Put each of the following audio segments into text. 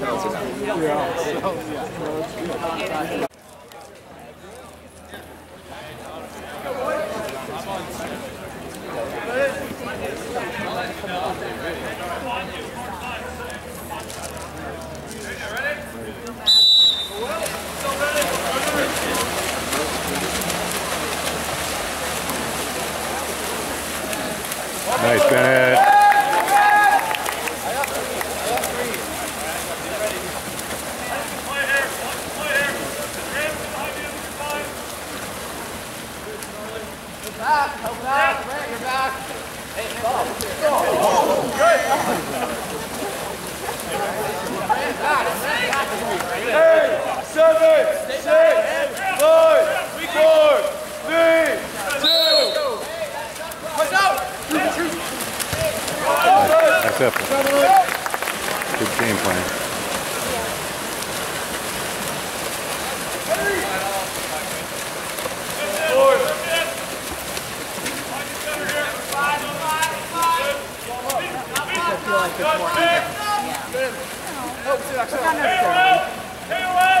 Nice. Seven, six, five, four, three, two. That's it. Six, five. Two, one.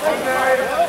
eight.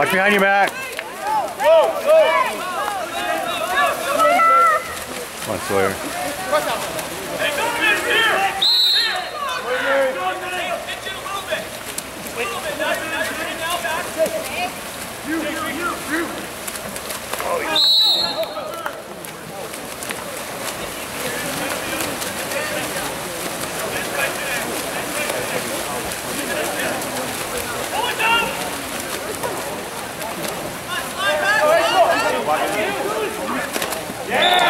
Watch behind you, Matt. Go, go. Come on, Sawyer. Over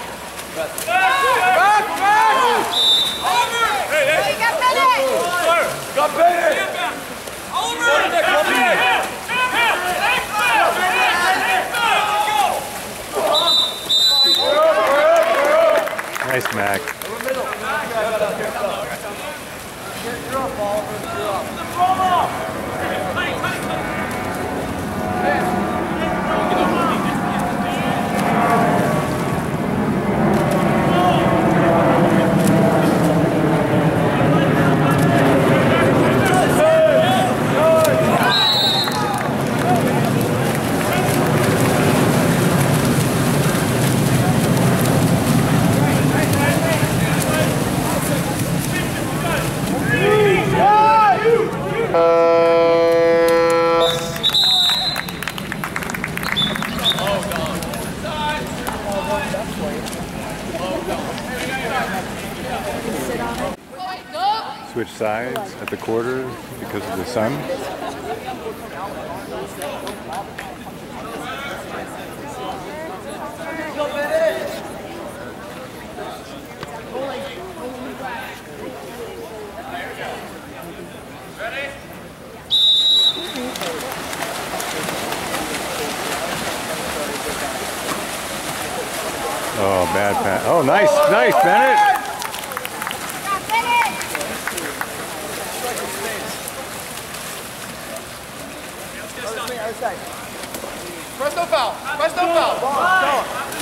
You got Bennett! Got Bennett. Nice, Mac. Switch sides at the quarter because of the sun. Oh, bad pass. Oh, nice, nice, Bennett. Got Bennett! Other side. Press no foul. Press no foul.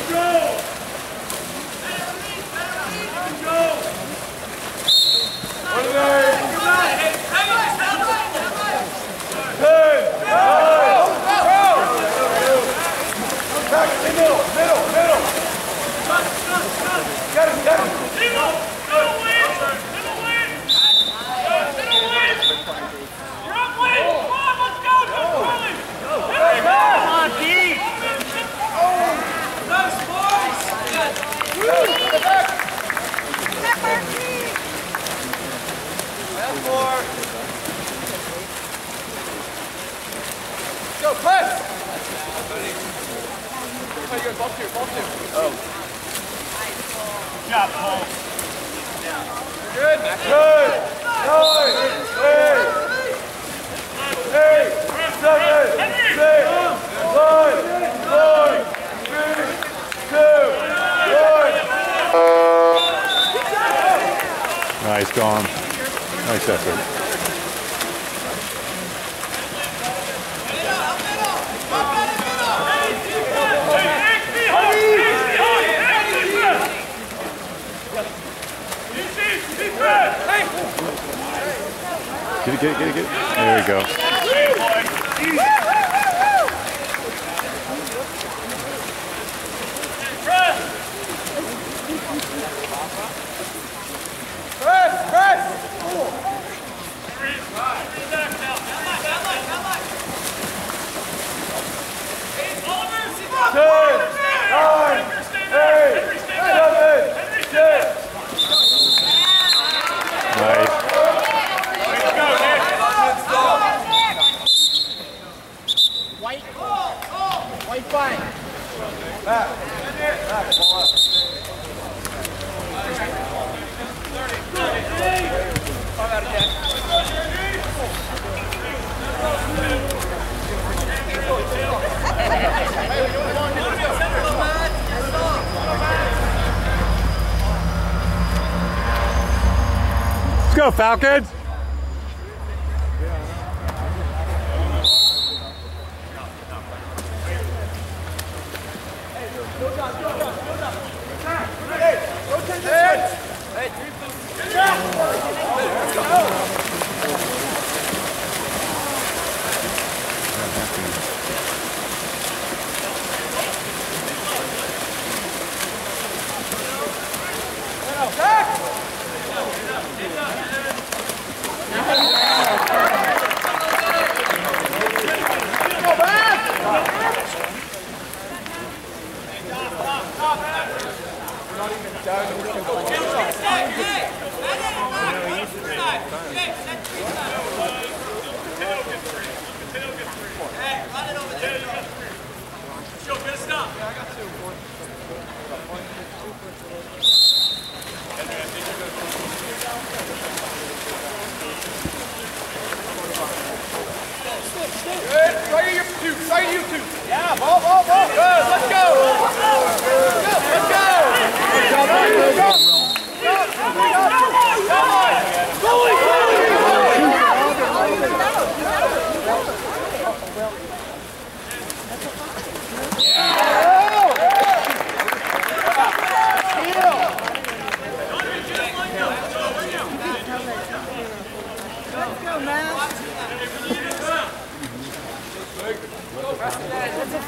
That's four. Go, press! Oh, you guys both two. Oh. job, Paul. Good, Good. Nine, eight, eight, seven, six, five, four, three, two, one. Nice, Dom. Nice effort. Get it, get it, get it. There we go. Press, press. Ten, nine, eight, seven, six. Nice. White. White fine. Let's go, Falcons.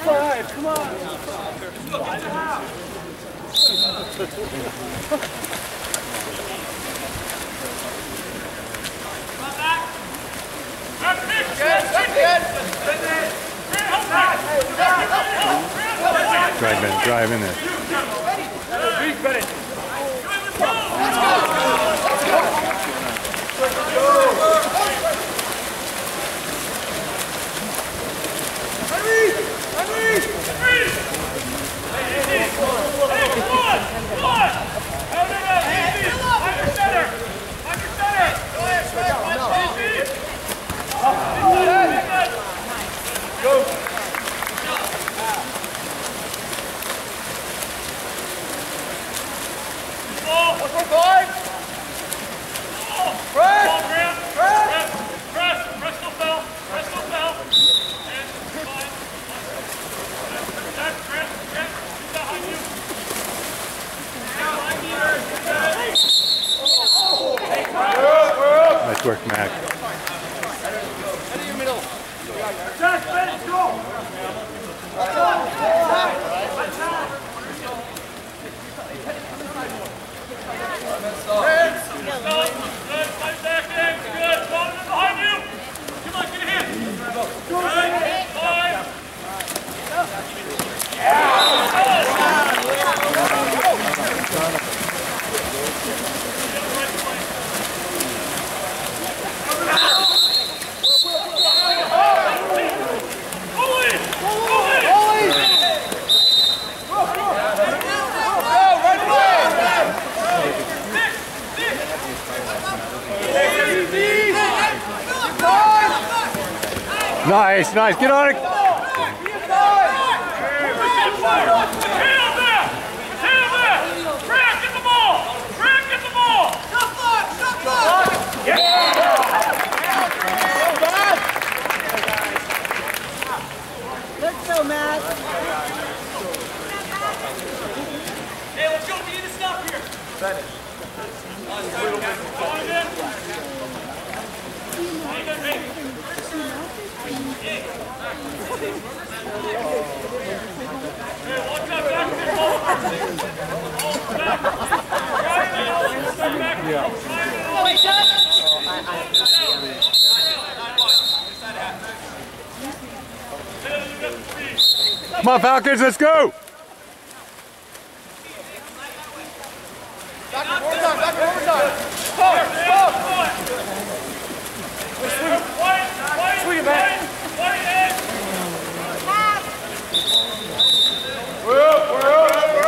five, come on. Look, it's a half. Good, good. Drive in, drive in there. Ready. Let's go! Hurry! Under center! Under center! Go ahead, Nice, nice. Get on it. Let's go, Matt. Hey, let's go. We need to stop here. Come on, Falcons, let's go. Doctor, overtime. Doctor, overtime. Stop. Stop. Swing it back. We're up. We're up. We're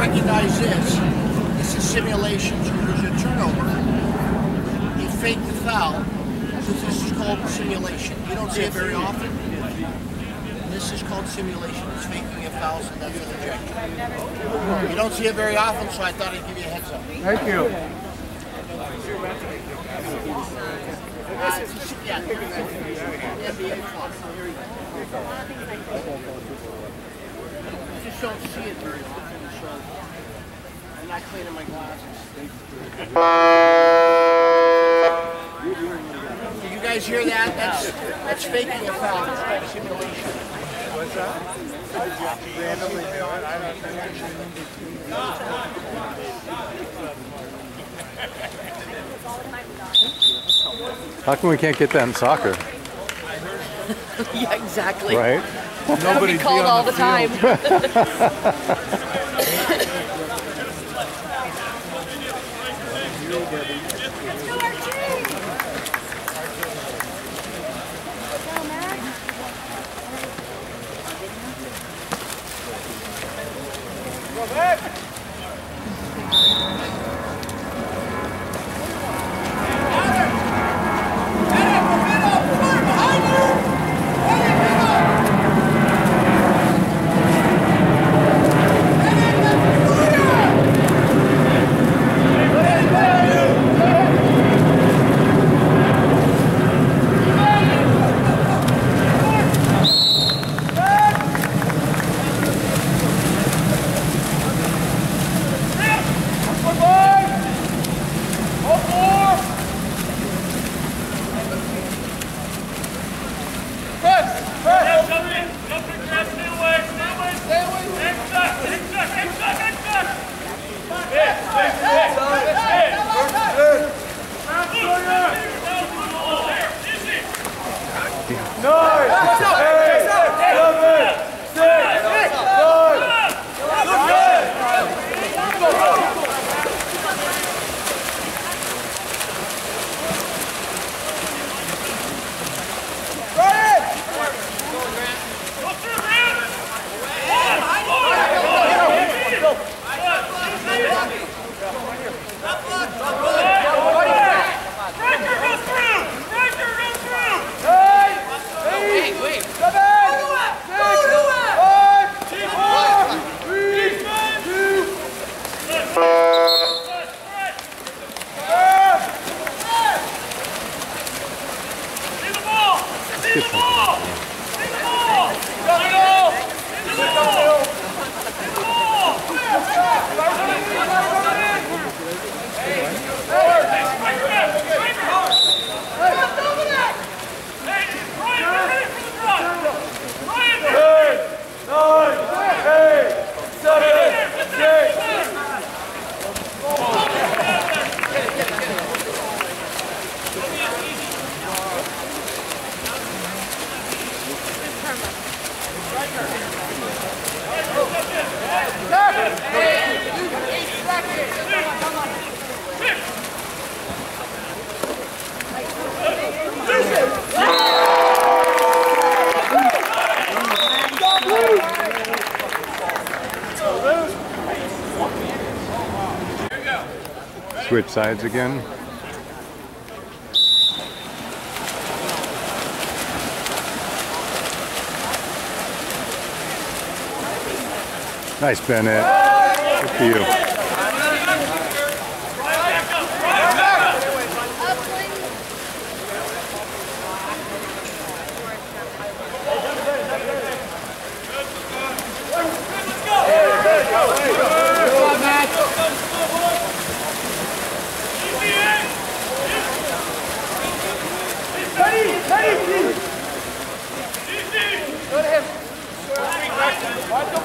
recognize this, this is simulation. So there's a turnover. You fake the foul. So this is called simulation. You don't see it very often. This is called simulation. It's faking a foul, so that's an ejection. You don't see it very often, so I thought I'd give you a heads up. Thank you. Uh, yeah. NBA plus. You just don't see it very often, so I'm not cleaning my glasses. Did you guys hear that? That's that's faking a foul. Called simulation. How come we can't get that in soccer, Yeah, exactly. right? That'll be called all the time. sides again. Nice, Bennett. Good for you.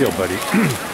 Steal, buddy.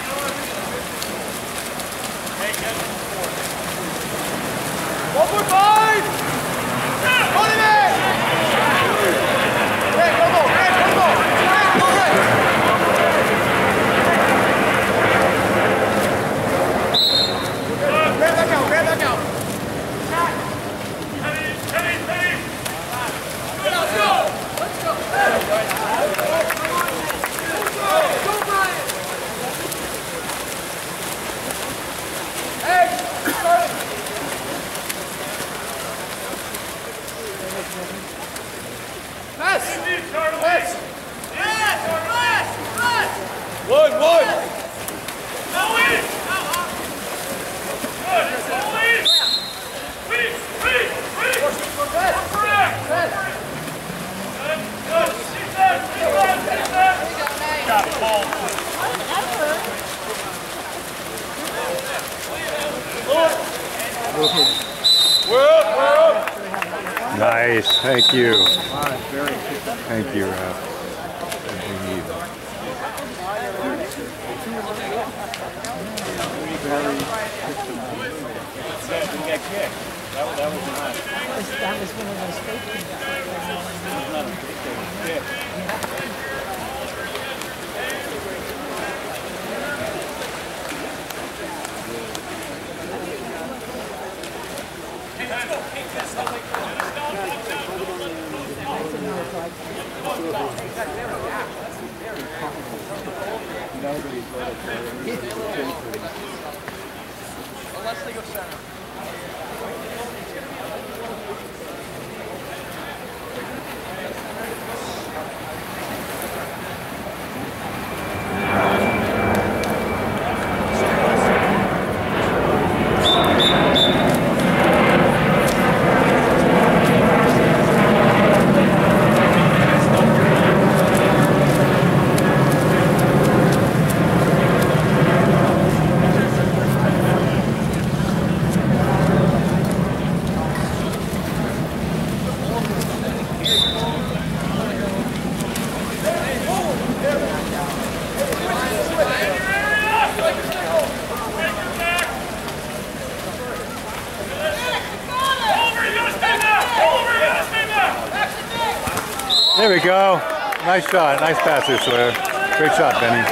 Nice shot. Nice pass there, Sawyer. Great shot, Benny.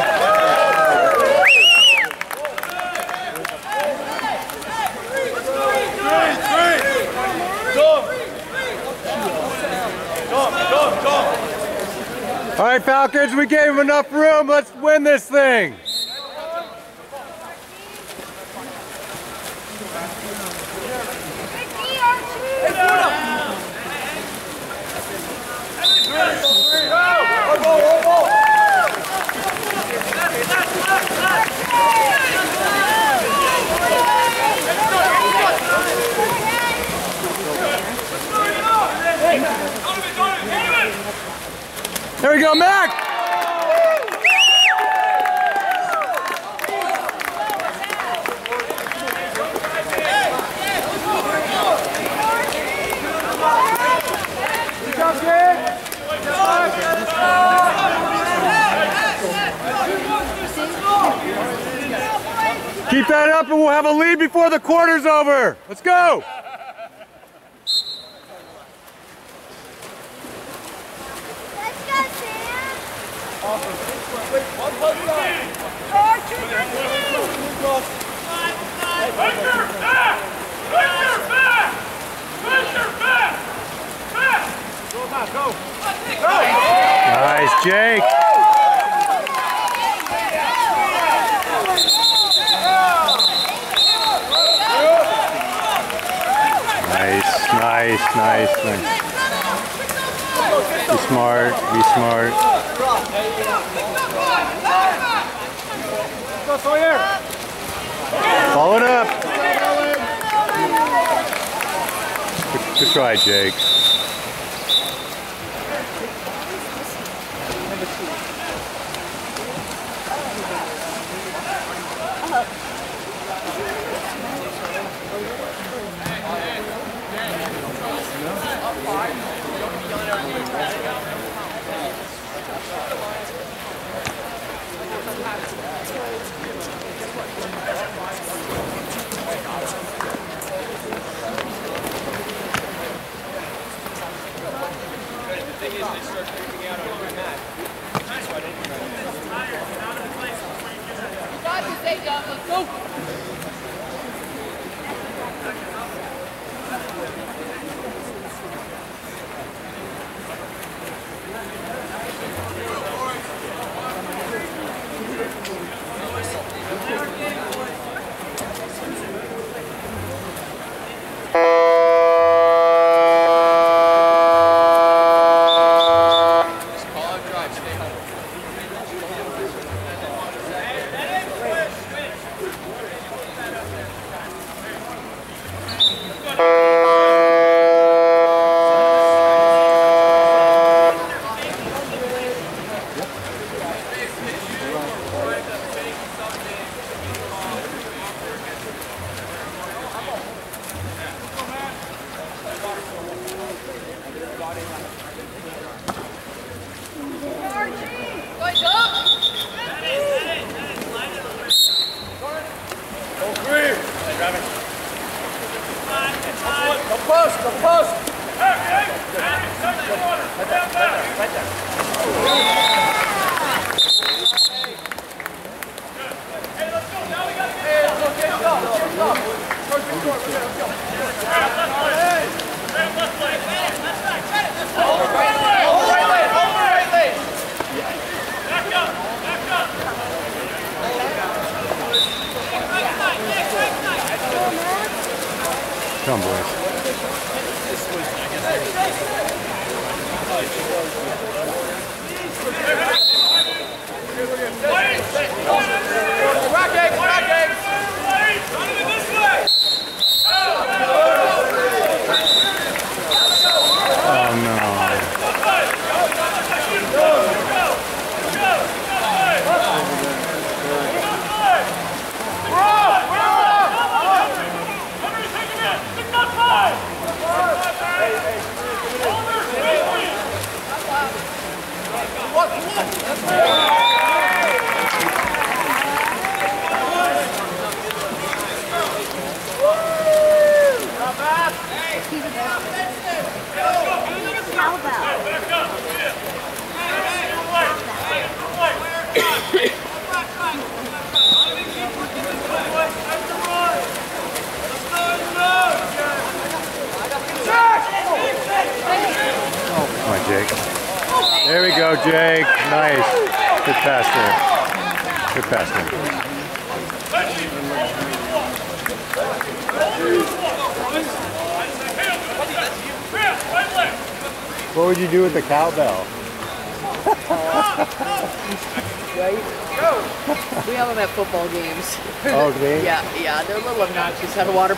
All right, Falcons, we gave him enough room. Let's win this thing. Go, Mac. Keep that up and we'll have a lead before the quarter's over. Let's go. Let's go, Sam! Archie, Ricky! Nice, Jake. Nice, nice, nice, nice. Be smart, be smart. Follow it up. Good, good try, Jake. Post, at a water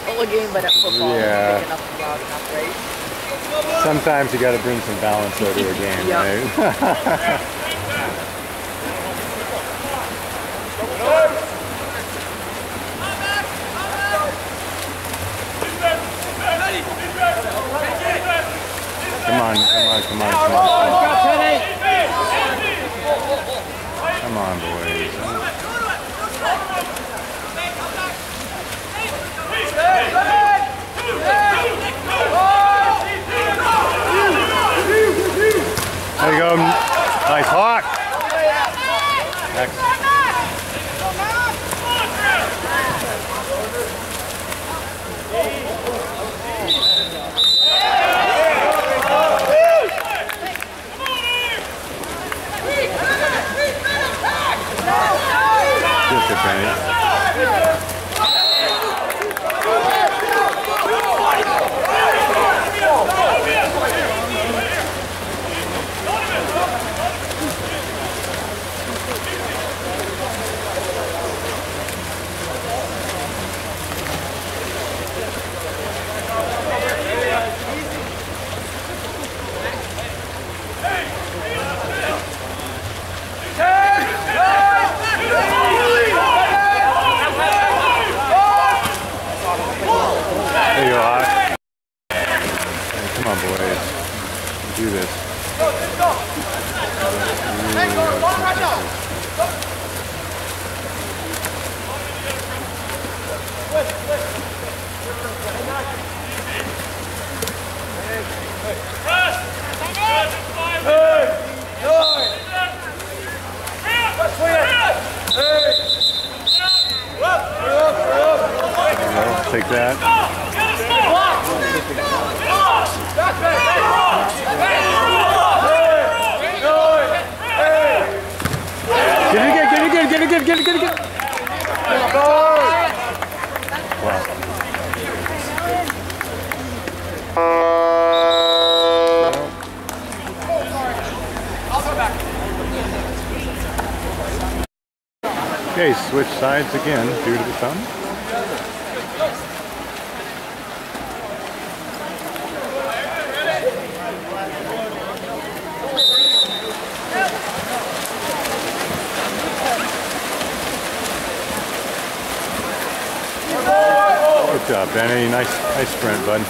sides again due to the sun. Good job, Benny. Nice, nice sprint, bud.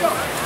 Go,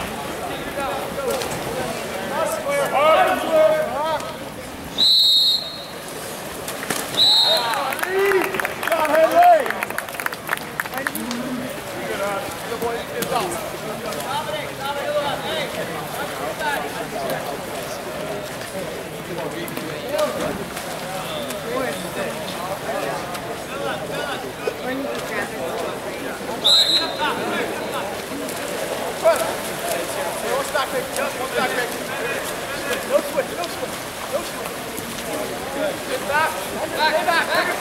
One back pick, just one back pick. No switch, no switch, no switch. Get back, back, back, back,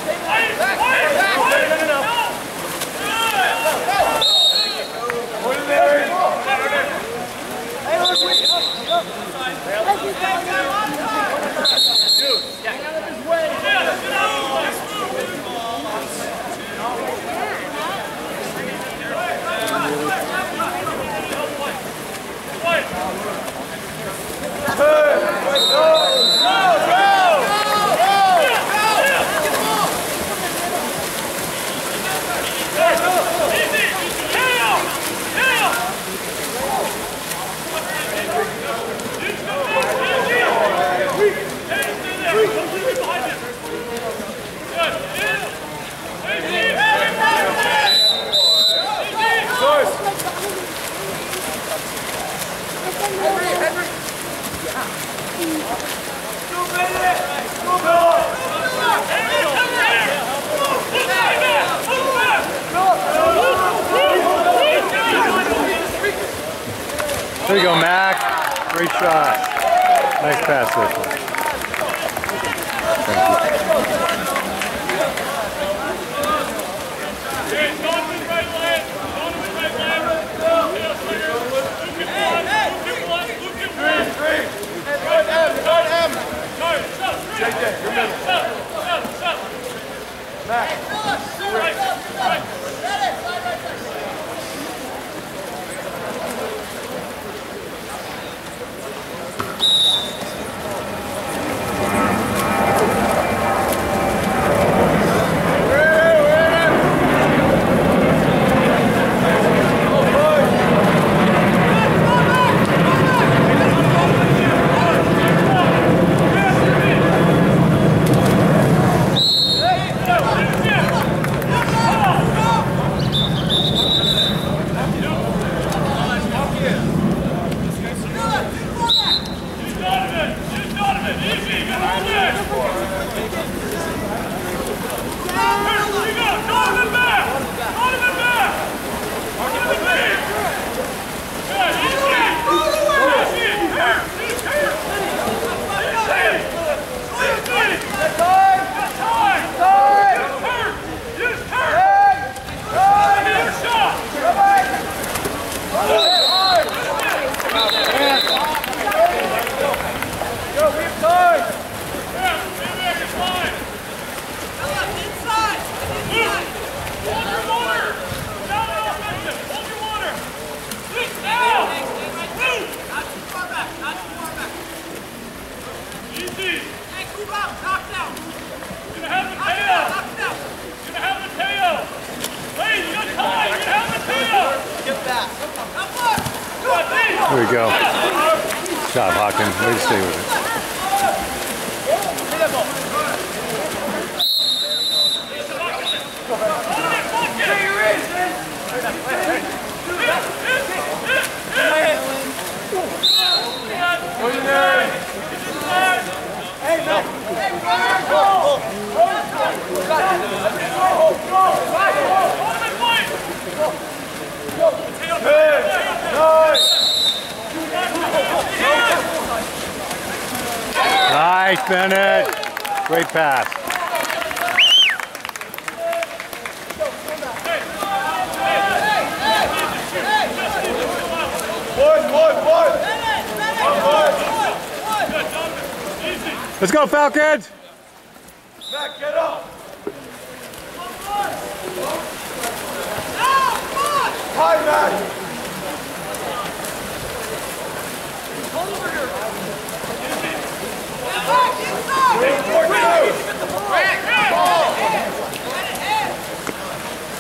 back, back. No, no, no, no. Hey! Hey! There you go, Mac. Great shot. Nice pass this out, kids. Mac, get up. Hi, Mac. Reinforce! Ball!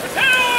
Protect!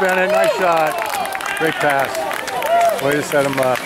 Bennett. Nice shot. Great pass. Way to set him up.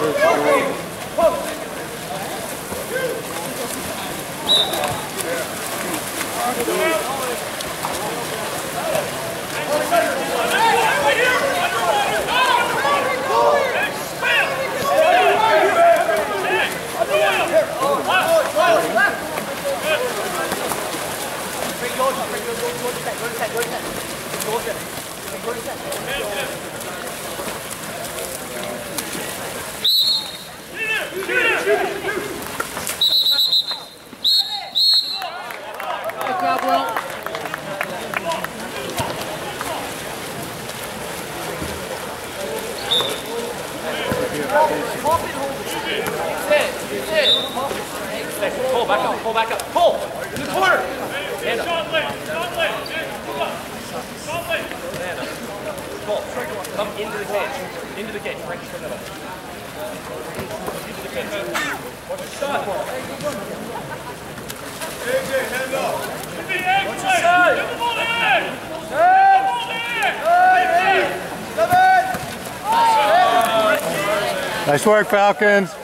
go, Falcons! Good back up, pull back up, pull! In the corner! Hand up. Pull. Come into the cage. Into the cage. Right in front of us. Into the cage. Watch your shot. Watch your shot. Nice work, Falcons.